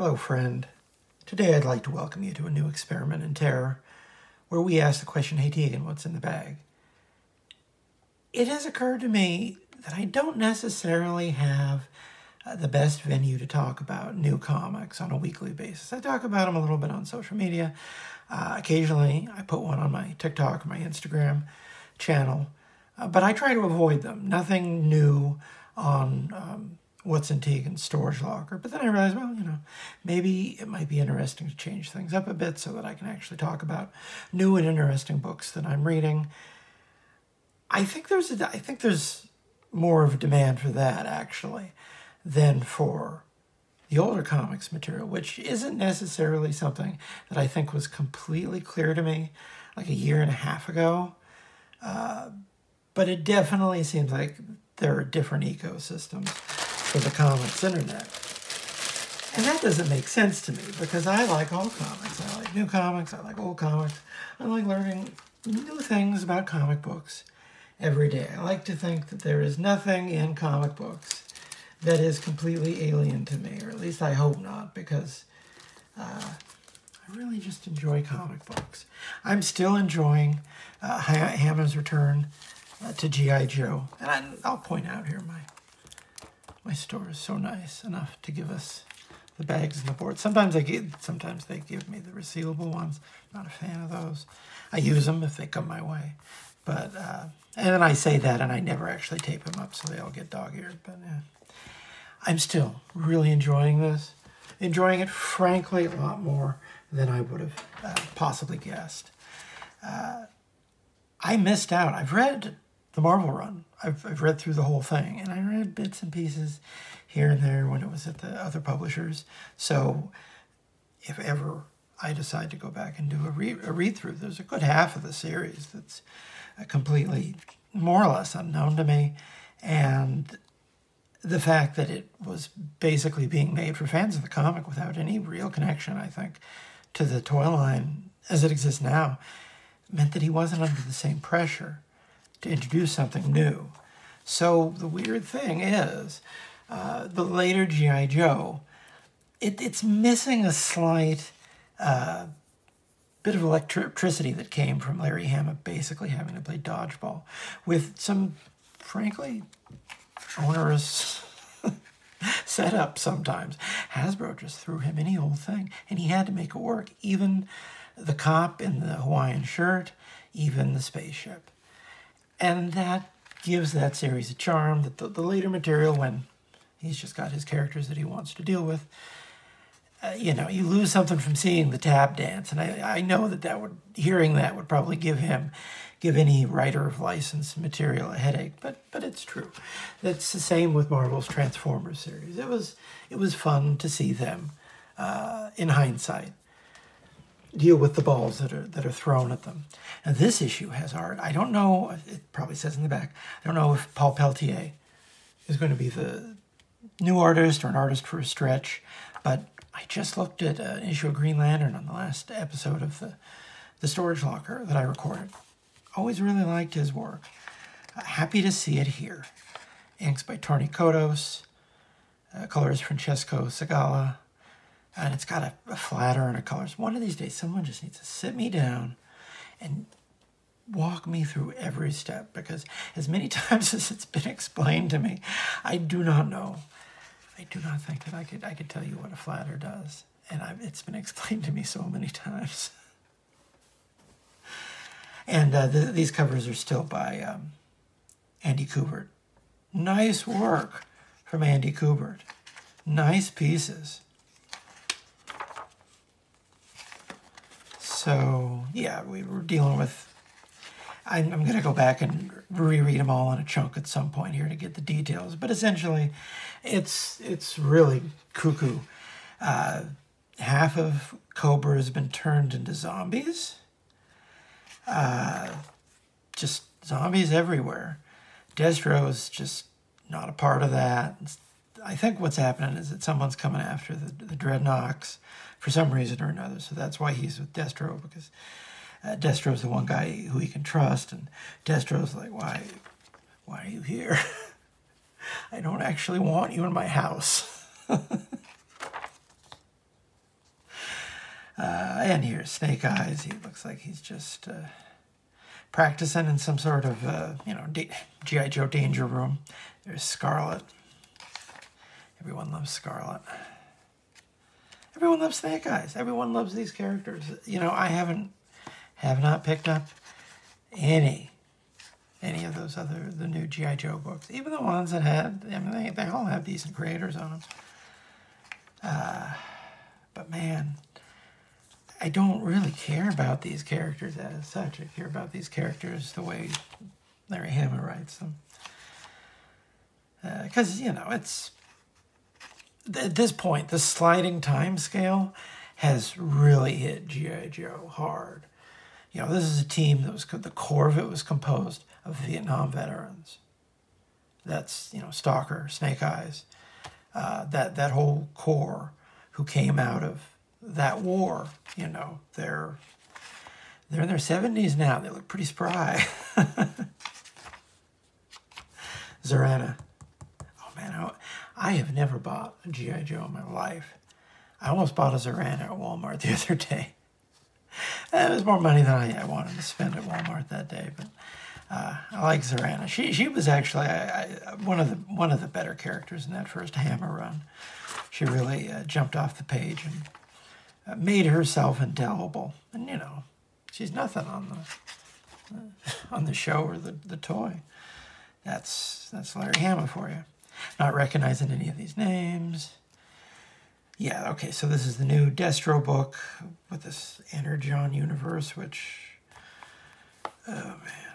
Hello, friend. Today I'd like to welcome you to a new experiment in terror where we ask the question Hey, Tegan, what's in the bag? It has occurred to me that I don't necessarily have uh, the best venue to talk about new comics on a weekly basis. I talk about them a little bit on social media. Uh, occasionally, I put one on my TikTok or my Instagram channel, uh, but I try to avoid them. Nothing new on um, what's in Tegan's storage locker. But then I realized, well, you know, maybe it might be interesting to change things up a bit so that I can actually talk about new and interesting books that I'm reading. I think there's a, I think there's more of a demand for that actually than for the older comics material, which isn't necessarily something that I think was completely clear to me like a year and a half ago. Uh, but it definitely seems like there are different ecosystems for the comics internet. And that doesn't make sense to me because I like all comics. I like new comics, I like old comics. I like learning new things about comic books every day. I like to think that there is nothing in comic books that is completely alien to me, or at least I hope not, because uh, I really just enjoy comic books. I'm still enjoying uh, Hama's return uh, to G.I. Joe, and I, will point out here my my store is so nice enough to give us the bags and the boards. Sometimes they give, sometimes they give me the resealable ones. Not a fan of those. I use them if they come my way, but uh, and then I say that and I never actually tape them up so they all get dog-eared. But yeah. I'm still really enjoying this. Enjoying it, frankly, a lot more than I would have uh, possibly guessed. Uh, I missed out. I've read the Marvel run. I've, I've read through the whole thing, and I read bits and pieces here and there when it was at the other publishers. So if ever I decide to go back and do a, re- a read through, there's a good half of the series that's completely, more or less, unknown to me. And the fact that it was basically being made for fans of the comic without any real connection, I think, to the toy line as it exists now, meant that he wasn't under the same pressure to introduce something new. So the weird thing is, uh, the later G.I. Joe, it, it's missing a slight uh, bit of electricity that came from Larry Hama basically having to play dodgeball with some, frankly, onerous setup sometimes. Hasbro just threw him any old thing, and he had to make it work. Even the cop in the Hawaiian shirt, even the spaceship. And that gives that series a charm that the, the later material, when he's just got his characters that he wants to deal with, uh, you know, you lose something from seeing the tap dance. And I, I know that that would, hearing that would probably give him give any writer of licensed material a headache, but but it's true. It's the same with Marvel's Transformers series. It was it was fun to see them, uh, in hindsight, deal with the balls that are that are thrown at them. And this issue has art. I don't know. It probably says in the back. I don't know if Paul Pelletier is going to be the new artist or an artist for a stretch, but I just looked at an issue of Green Lantern on the last episode of the the storage locker that I recorded. Always really liked his work. Uh, happy to see it here. Inks by Tony Kordos, uh, colors Francesco Segala, and it's got a, a flatter and a colors. One of these days, someone just needs to sit me down and walk me through every step because as many times as it's been explained to me, I do not know. I do not think that I could I could tell you what a flatter does, and I've, it's been explained to me so many times. And uh, the, these covers are still by um, Andy Kubert. Nice work from Andy Kubert. Nice pieces. So, yeah, we were dealing with. I'm, I'm going to go back and reread them all in a chunk at some point here to get the details. But essentially, it's it's really cuckoo. Uh, half of Cobra has been turned into zombies uh, just zombies everywhere. Destro's just not a part of that. I think what's happening is that someone's coming after the, the Dreadnoks for some reason or another. So that's why he's with Destro because uh, Destro's the one guy who he can trust, and Destro's like, why, why are you here? I don't actually want you in my house. And here's Snake Eyes. He looks like he's just uh, practicing in some sort of, uh, you know, G.I. Joe danger room. There's Scarlett. Everyone loves Scarlett. Everyone loves Snake Eyes. Everyone loves these characters. You know, I haven't, have not picked up any, any of those other, the new G.I. Joe books. Even the ones that had, I mean, they, they all have decent creators on them. Uh, but man, I don't really care about these characters as such. I care about these characters the way Larry Hama writes them. Because, uh, you know, it's at this point, the sliding time scale has really hit G.I. Joe hard. You know, this is a team that was the core of it was composed of Vietnam veterans. That's you know Stalker, Snake Eyes, uh, that that whole core who came out of that war. You know, they're they're in their seventies now. They look pretty spry. Zarana. I, have never bought a G.I. Joe in my life. I almost bought a Zarana at Walmart the other day. It was more money than I, I wanted to spend at Walmart that day, but uh, I like Zarana. She she was actually I, I, one of the one of the better characters in that first Hama run. She really uh, jumped off the page and uh, made herself indelible. And you know, she's nothing on the uh, on the show or the, the toy. That's that's Larry Hama for you. Not recognizing any of these names. Yeah, okay, so this is the new Destro book with this Energon universe, which. Oh, man.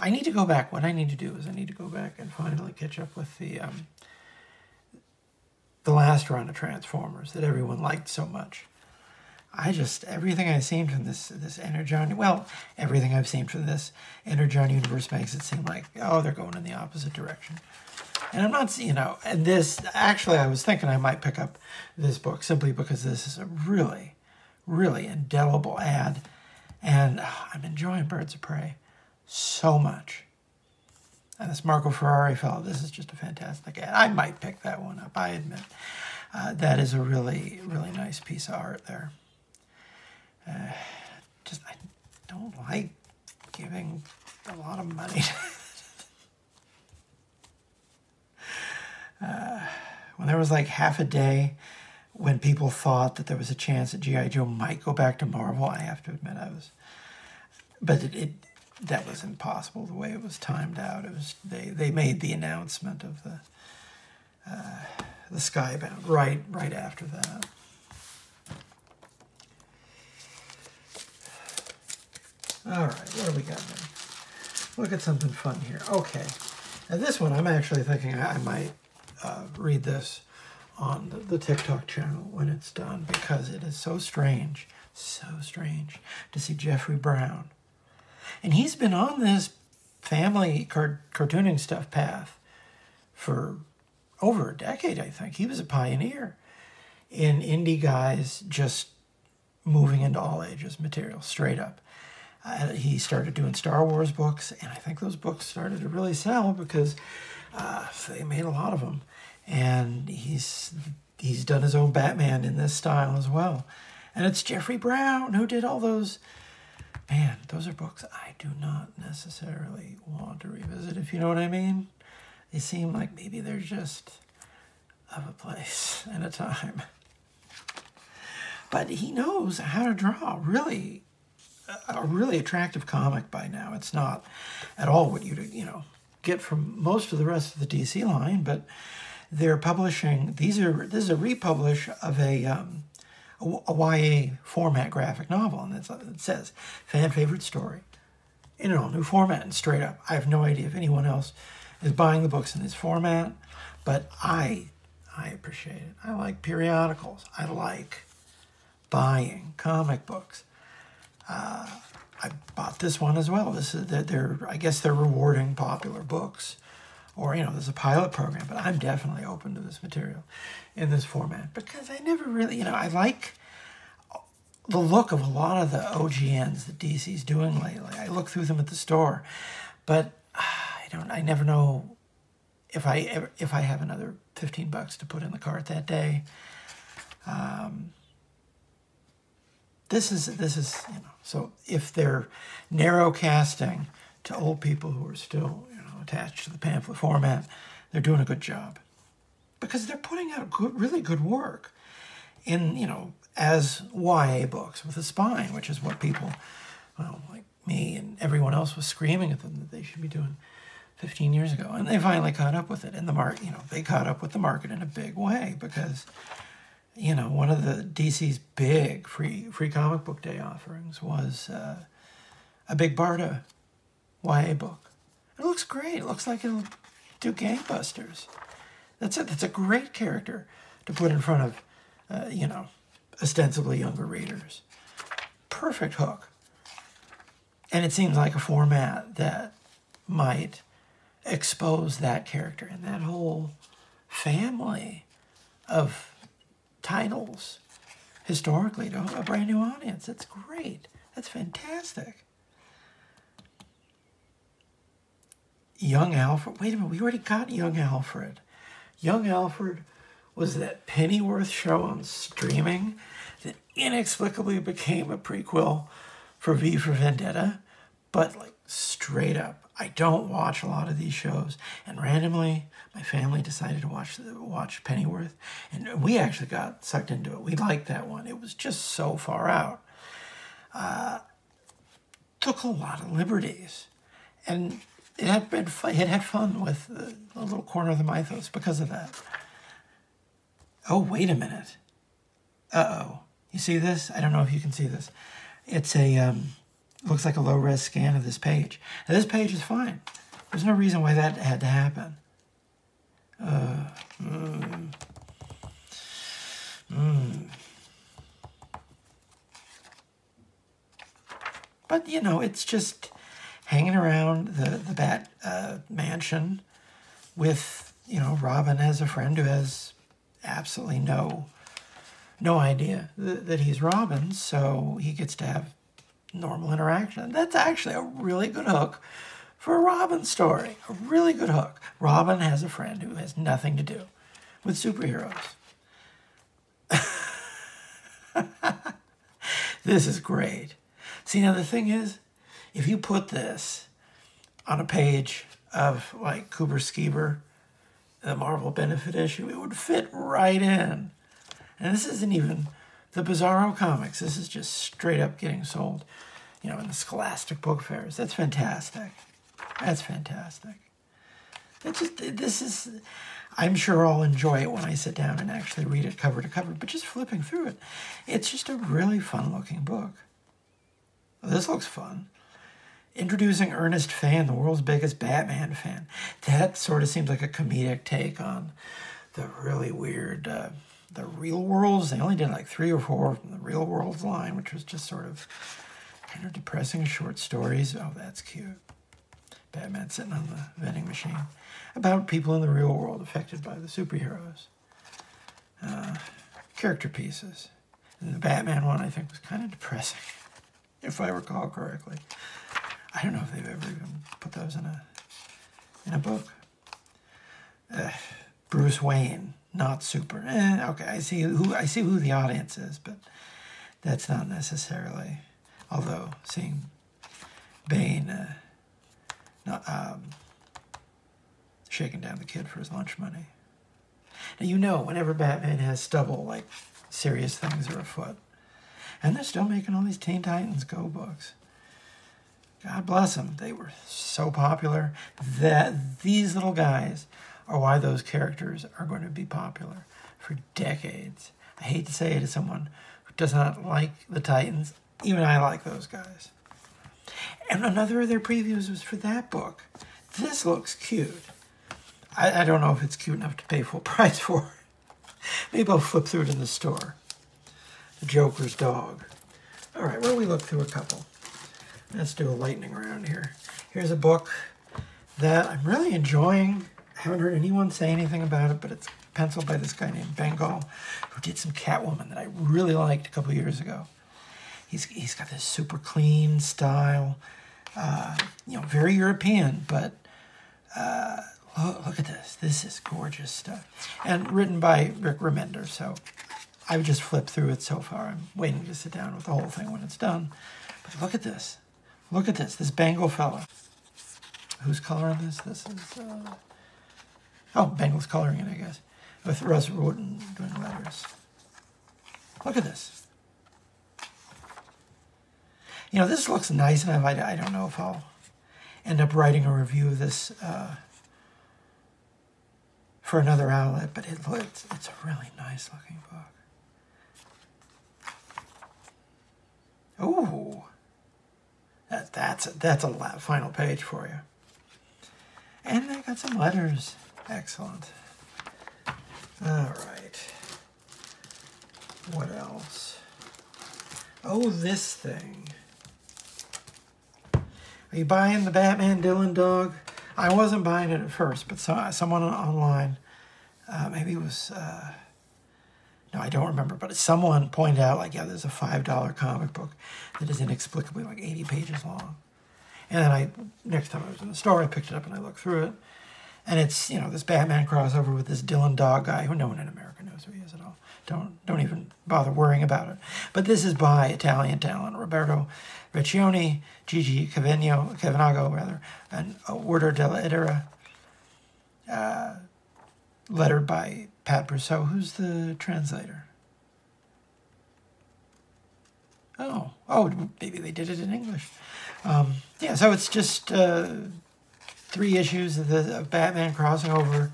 I need to go back. What I need to do is I need to go back and finally catch up with the um, the last run of Transformers that everyone liked so much. I just everything I've seen from this this Energon well, everything I've seen from this Energon universe makes it seem like oh they're going in the opposite direction. And I'm not, you know, and this, actually, I was thinking I might pick up this book simply because this is a really, really indelible ad. And oh, I'm enjoying Birds of Prey so much. And this Marco Ferrari fellow, this is just a fantastic ad. I might pick that one up, I admit. Uh, that is a really, really nice piece of art there. Uh, just, I don't like giving a lot of money when there was like half a day when people thought that there was a chance that GI Joe might go back to Marvel, I have to admit I was, but it, it that was impossible the way it was timed out. It was they they made the announcement of the uh, the Skybound right right after that. All right, what do we got now? Look at something fun here. Okay, now this one I'm actually thinking I might uh, read this on the, the TikTok channel when it's done because it is so strange, so strange to see Jeffrey Brown. And he's been on this family cart- cartooning stuff path for over a decade, I think. He was a pioneer in indie guys just moving into all ages material, straight up. Uh, he started doing Star Wars books, and I think those books started to really sell because uh, they made a lot of them, and he's he's done his own Batman in this style as well. And it's Jeffrey Brown who did all those. Man, those are books I do not necessarily want to revisit, if you know what I mean. They seem like maybe they're just of a place and a time. But he knows how to draw really a really attractive comic by now. It's not at all what you do, you know get from most of the rest of the DC line, but they're publishing these are this is a republish of a um, a, YA format graphic novel, and it says fan favorite story in an all new format and straight up. I have no idea if anyone else is buying the books in this format, but I I appreciate it. I like periodicals. I like buying comic books. Uh, I bought this one as well. This is that they're I guess they're rewarding popular books, or you know there's a pilot program. But I'm definitely open to this material in this format because I never really you know I like the look of a lot of the OGNs that DC's doing lately. I look through them at the store, but I don't. I never know if I ever, if I have another fifteen bucks to put in the cart that day. Um, this is this is you know so if they're narrow casting to old people who are still you know attached to the pamphlet format, they're doing a good job because they're putting out good, really good work in you know as YA books with a spine, which is what people, well, like me and everyone else was screaming at them that they should be doing 15 years ago, and they finally caught up with it. And the market, you know, they caught up with the market in a big way because you know, one of the DC's big free free comic book day offerings was uh, a big Barda YA book. It looks great. It looks like it'll do gangbusters. That's it. That's a great character to put in front of, uh, you know, ostensibly younger readers. Perfect hook. And it seems like a format that might expose that character and that whole family of titles historically to a brand new audience. That's great. That's fantastic. Young Alfred. Wait a minute, we already got Young Alfred. Young Alfred was that Pennyworth show on streaming that inexplicably became a prequel for V for Vendetta, but like straight up I don't watch a lot of these shows, and randomly my family decided to watch watch Pennyworth, and we actually got sucked into it. We liked that one. It was just so far out. Uh, took a lot of liberties, and it had been it had fun with the, the little corner of the mythos because of that. Oh wait a minute. Uh oh. You see this? I don't know if you can see this. It's a um, looks like a low res scan of this page. Now, this page is fine. There's no reason why that had to happen. Uh, mm, mm. But, you know, it's just hanging around the, the Bat uh, mansion with, you know, Robin as a friend who has absolutely no no idea that, that he's Robin, so he gets to have normal interaction. That's actually a really good hook for a Robin story. A really good hook. Robin has a friend who has nothing to do with superheroes. this is great. See, now the thing is, if you put this on a page of like Coober Skeeber, the Marvel benefit issue, it would fit right in. And this isn't even the Bizarro comics. This is just straight up getting sold, you know, in the Scholastic book fairs. That's fantastic. That's fantastic. Just this is. I'm sure I'll enjoy it when I sit down and actually read it cover to cover. But just flipping through it, it's just a really fun looking book. This looks fun. Introducing Ernest Fan, the world's biggest Batman fan. That sort of seems like a comedic take on the really weird. Uh, the real worlds. They only did like three or four from the real worlds line, which was just sort of kind of depressing short stories. Oh, that's cute. Batman sitting on the vending machine about people in the real world affected by the superheroes. Uh, character pieces. And the Batman one, I think, was kind of depressing, if I recall correctly. I don't know if they've ever even put those in a in a book. Uh, Bruce Wayne not super. Eh, okay, I see who I see who the audience is, but that's not necessarily. Although seeing Bane uh, not um, shaking down the kid for his lunch money. Now you know whenever Batman has stubble, like serious things are afoot, and they're still making all these Teen Titans Go books. God bless them. They were so popular that these little guys are why those characters are going to be popular for decades. I hate to say it to someone who does not like the Titans. Even I like those guys. And another of their previews was for that book. This looks cute. I, I don't know if it's cute enough to pay full price for. Maybe I'll flip through it in the store. The Joker's dog. All right, well, we look through a couple. Let's do a lightning round here. Here's a book that I'm really enjoying haven't heard anyone say anything about it, but it's penciled by this guy named Bengal, who did some Catwoman that I really liked a couple years ago. He's, he's got this super clean style, uh, you know, very European, but uh, look, look, at this. This is gorgeous stuff. And written by Rick Remender, so I've just flipped through it so far. I'm waiting to sit down with the whole thing when it's done. But look at this. Look at this. This Bengal fella. Who's coloring this? This is, uh... oh, Bengal's coloring it, I guess, with Rus Wooton doing letters. Look at this. You know, this looks nice enough. I, I don't know if I'll end up writing a review of this uh, for another outlet, but it, it's, it's a really nice looking book. Ooh, that, that's that's a final page for you. And I got some letters. Excellent. All right. What else? Oh, this thing. Are you buying the Batman Dylan Dog? I wasn't buying it at first, but so, someone online, uh, maybe it was, uh, no, I don't remember, but someone pointed out, like, yeah, there's a $5 comic book that is inexplicably like 80 pages long. And then I, next time I was in the store, I picked it up and I looked through it. And it's, you know, this Batman crossover with this Dylan Dog guy who no one in America knows who he is at all. Don't, don't even bother worrying about it. But this is by Italian talent Roberto Recchioni, Gigi Cavigno, Cavenago, rather, and Werther Dell'Edera. Uh, lettered by Pat Brosseau. Who's the translator? Oh, oh, maybe they did it in English. Um, yeah, so it's just uh, three issues of, the, of Batman crossing over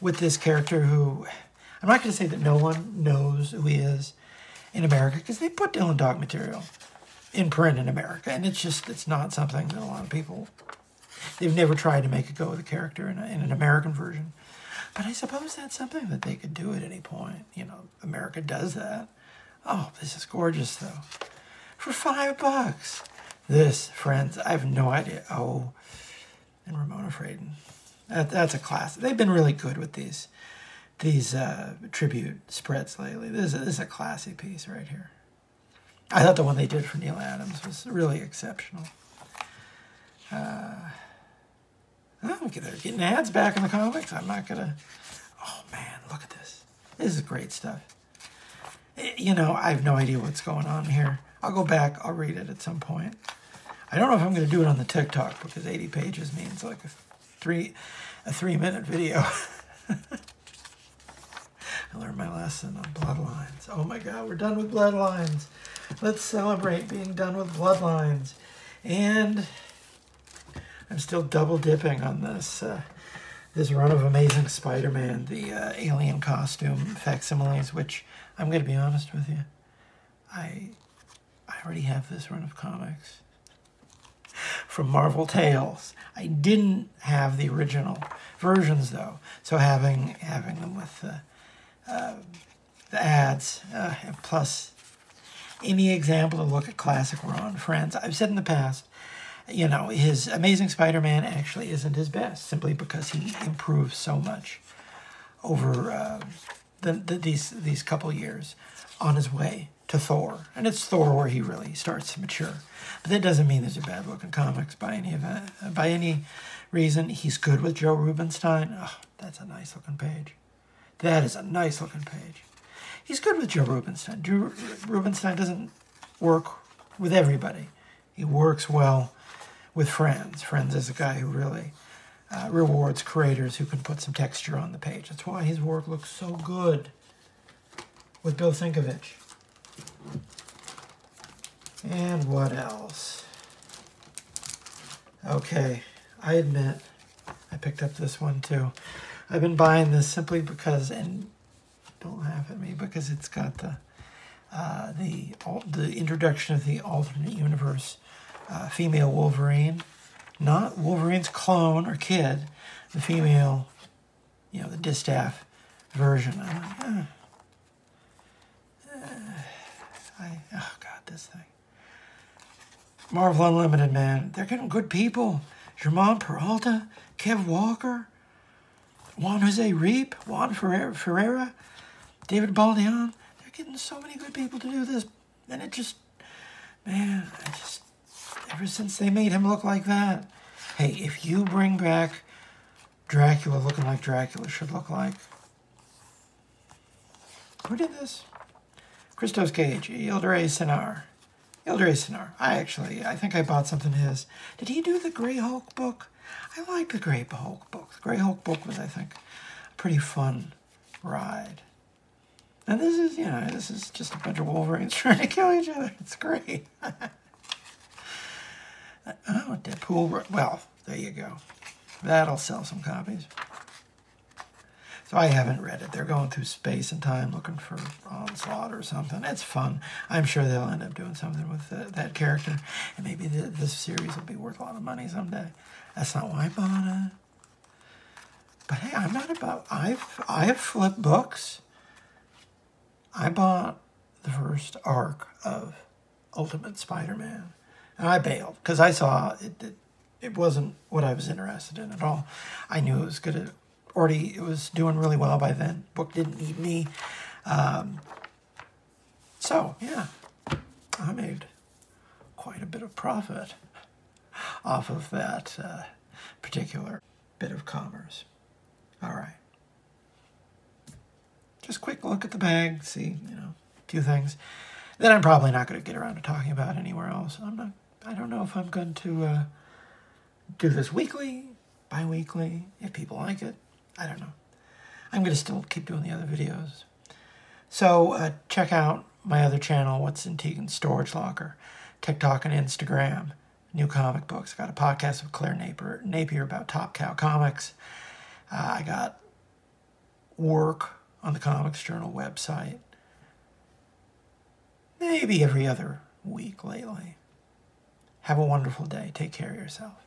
with this character who I'm not going to say that no one knows who he is in America because they put Dylan Dog material in print in America, and it's just it's not something that a lot of people they've never tried to make a go of the character in, a, in an American version. But I suppose that's something that they could do at any point. You know, America does that. Oh, this is gorgeous though. For five bucks. This, friends, I have no idea. Oh, and Ramona Fradon. That, that's a class. They've been really good with these these uh, tribute spreads lately. This is, this is a classy piece right here. I thought the one they did for Neal Adams was really exceptional. Uh, oh, they're getting ads back in the comics. I'm not gonna. Oh man, look at this. This is great stuff. Eh, you know, I have no idea what's going on here. I'll go back. I'll read it at some point. I don't know if I'm going to do it on the TikTok because 80 pages means like a three, a three minute video. I learned my lesson on bloodlines. Oh my God, we're done with bloodlines. Let's celebrate being done with bloodlines. And I'm still double dipping on this uh, this run of Amazing Spider-Man, the uh, alien costume facsimiles, which I'm going to be honest with you, I I already have this run of comics from Marvel Tales. I didn't have the original versions though, so having having them with the uh, the ads uh, plus any example to look at classic Ron Frenz. I've said in the past, you know, his Amazing Spider-Man actually isn't his best, simply because he improves so much over uh, the, the, these these couple years on his way to Thor, and it's Thor where he really starts to mature. But that doesn't mean there's a bad book in comics by any event, uh, by any reason. He's good with Joe Rubinstein. Oh, that's a nice looking page. That is a nice looking page he's good with Joe Rubinstein. Joe Rubinstein doesn't work with everybody. He works well with Frenz. Frenz is a guy who really uh, rewards creators who can put some texture on the page. That's why his work looks so good with Bill Sienkiewicz. And what else? Okay, I admit I picked up this one too. I've been buying this simply because, and don't laugh at me because it's got the uh, the the introduction of the alternate universe uh, female Wolverine, not Wolverine's clone or kid, the female, you know, the distaff version. I'm like, eh. Uh, I oh god, this thing. Marvel Unlimited, man, they're getting good people. Germán Peralta, Kev Walker, Juan Jose Ryp, Juan Ferreira, David Baldeón. They're getting so many good people to do this. And it just, man, I just, ever since they made him look like that. Hey, if you bring back Dracula looking like Dracula should look like. Who did this? Christos Gage, Yildiray Cinar. Yildiray Cinar. I actually, I think I bought something his. Did he do the Grey Hulk book? I like the Grey Hulk book. The Grey Hulk book was, I think, a pretty fun ride. And this is, you know, this is just a bunch of Wolverines trying to kill each other. It's great. oh, Deadpool. Well, there you go. That'll sell some copies. So I haven't read it. They're going through space and time looking for um, Onslaught or something. It's fun. I'm sure they'll end up doing something with the, that character. And maybe the, this series will be worth a lot of money someday. That's not why I bought it. But hey, I'm not about... I've, I've flipped books. I bought the first arc of Ultimate Spider-Man. And I bailed because I saw it, it, it wasn't what I was interested in at all. I knew it was good at already it was doing really well by then. Book didn't need me. Um, so yeah, I made quite a bit of profit off of that uh, particular bit of commerce. All right. Just quick look at the bag, see, you know, a few things that I'm probably not going to get around to talking about anywhere else. I'm not, I don't know if I'm going to uh, do this weekly, bi-weekly, if people like it. I don't know. I'm going to still keep doing the other videos. So uh, check out my other channel, What's in Tegan's Storage Locker, TikTok and Instagram, new comic books. I got a podcast with Claire Napier, Napier about Top Cow Comics. Uh, I got work on the Comics Journal website. Maybe every other week lately. Have a wonderful day. Take care of yourself.